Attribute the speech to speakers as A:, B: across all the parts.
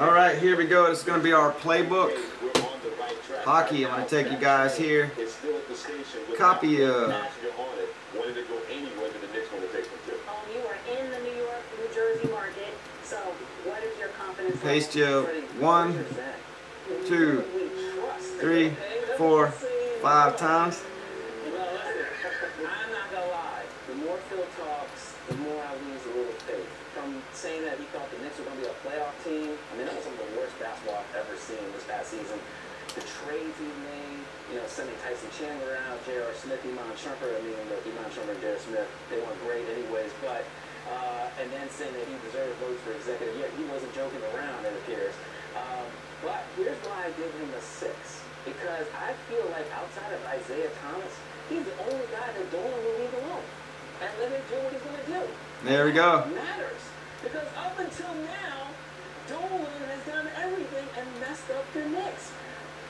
A: All right, here we go. Is going to be our playbook. Hockey, I'm going to take you guys here. Copy
B: uh, of confidence
A: paste you one, two, three, four, five times.
C: More Phil talks, the more I lose a little faith. From saying that he thought the Knicks were gonna be a playoff team, I mean that was some of the worst basketball I've ever seen this past season. The trades he made, you know, sending Tyson Chandler out, J.R. Smith, Iman Shumpert. I mean, look, Iman Shumpert and J.R. Smith, they weren't great anyways, but uh, and then saying that he deserved votes for executive. Yeah, he wasn't joking around, it appears. Um, but here's why I give him a six. Because I feel like outside of Isaiah Thomas, he's the only guy that Dolan will leave alone. And let him do what he's going to do.
A: There we go.
C: Matters. Because up until now, Dolan has done everything and messed up the Knicks.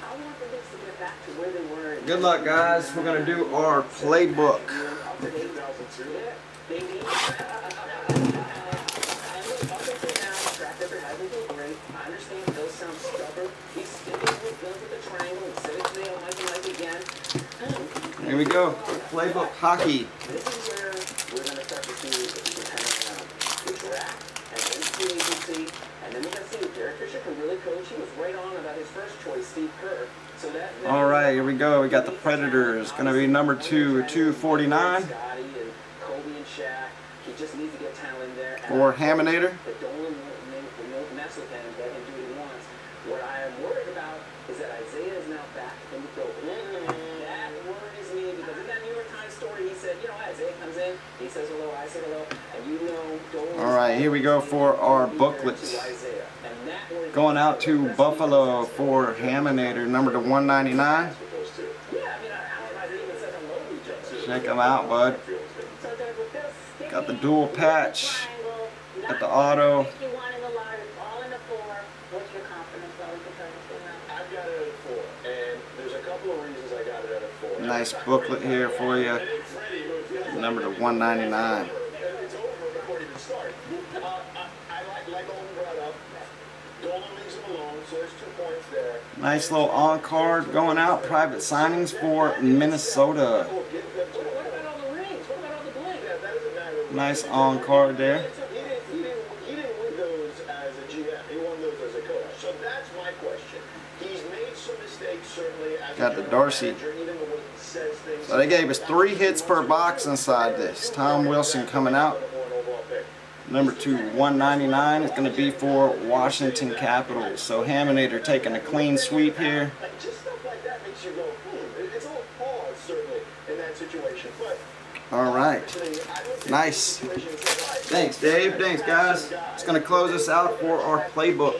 C: I want the Knicks to get back to where they were.
A: Good luck, guys. We're going to do our playbook.
C: Up to date. Yeah, they need. And look, up until now, the track record hasn't been great. I understand Phil sounds stubborn. He's sticking with guns with the triangle and said it today on Mike and Mike again.
A: Here we go. Playbook hockey.
C: This is where we're going to start to see if we can turn around the draft and then free agency. And then we're going to see if Derek Fisher can really coach. He was right on about his first choice, Steve Kerr. So that.
A: All right, here we go. We got the Predators. Going to be number two, 249
C: Scotty and Kobe and Shaq. He just needs to get talent there. And
A: for Haminator.
C: But Dolan won't, won't, won't mess with him, let him do what he wants. What I am worried about is that Isaiah is now back in the building. Mm-hmm. That worries me because in that New York Times story, he said, you know, Isaiah comes in, he says hello, I say hello, and you know.
A: All right, here we go for our booklets. Going out to Buffalo for Haminator, number to 199.
C: Yeah, I mean, I, I, I even said hello to each other.
A: Check them out, bud. Got the dual patch. Got the auto.
B: 51 in the line, it's all in the four. What's your confidence level because it's in the-
D: I've got it at a four, and there's a couple of reasons I got it at a four.
A: Nice booklet here for you.
D: I think Freddie, who it feels like
A: Number to 199.
D: over, It's over before it even starts. Uh, I, I like, like Olin brought up, Dolan leaves him alone, so there's two points there.
A: Nice little on card going out. Private signings for Minnesota.
D: Nice give them to
C: What about all the rings? What about all the bling?
D: Yeah, that doesn't matter.
A: Nice on card there.
D: He didn't, he, didn't, he didn't win those as a GM. He won those as a coach. So that's my question. He's made some mistakes, certainly, as
A: Got the Darcy.
D: manager, even the way he says things.
A: So they gave us three hits per box inside this. Tom Wilson coming out. Number two, 199 is going to be for Washington Capitals. So Haminator taking a clean sweep here.
D: Like, just stuff like that makes you go. Hmm, it- It's a pause, certainly, in that situation. But
A: All right.
D: actually, I don't think
A: Nice.
D: the situation is like,
A: Thanks, Dave. Thanks, guys. It's going to close us out for our playbook.